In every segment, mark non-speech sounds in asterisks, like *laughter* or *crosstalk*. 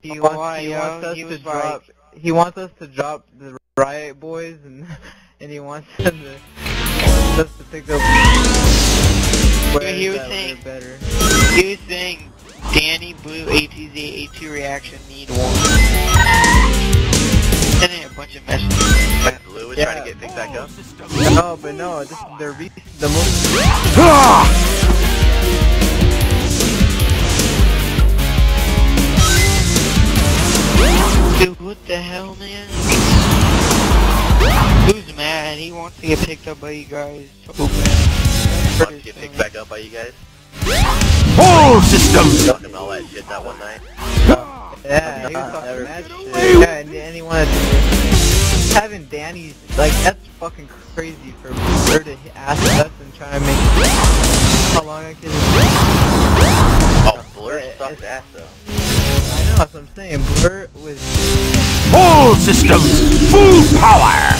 He wants, he wants us He to was drop. He wants us to drop the Riot Boys, and *laughs* and he wants them to wants *laughs* us to pick up. Yeah, he was saying- better. He was saying Danny, Blue, ATZ, A2 reaction need one. And then a bunch of messages. Like Blue is Yeah. trying to get picked back up. No, but no, this the re- the most. *laughs* Ah! What the hell, man? Who's mad? He wants to get picked up by you guys. So bad. Wants to get picked back up by you guys. Whole system! Talking all that shit that one night. Yeah, he was Not talking ever. that shit. Yeah, and, and wanted to having Danny's like that's fucking crazy for her to ask us and try to make how long I can. Oh, Blur sucked ass though. I know that's what I'm saying. Blur was Whole systems! Full power!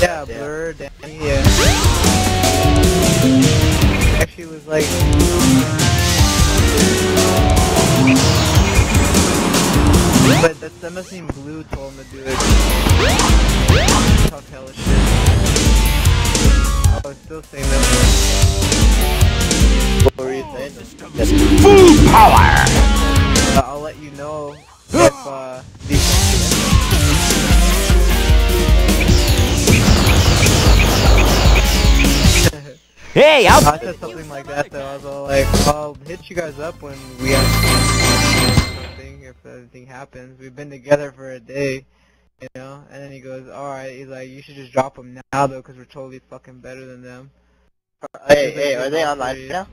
yeah, Blur, Danny, yeah. Actually was like But that, must mean Blue told him to do it. Talk hella shit. I was still saying that. What were you saying? Full power! Uh, I'll let you know if uh, these. Hey, I'll- I'll... said something like that though. I was all like, I'll hit you guys up when we actually something if anything happens. We've been together for a day, you know. And then he goes, all right. He's like, you should just drop them now though, because we're totally fucking better than them. Hey, hey, are they online now?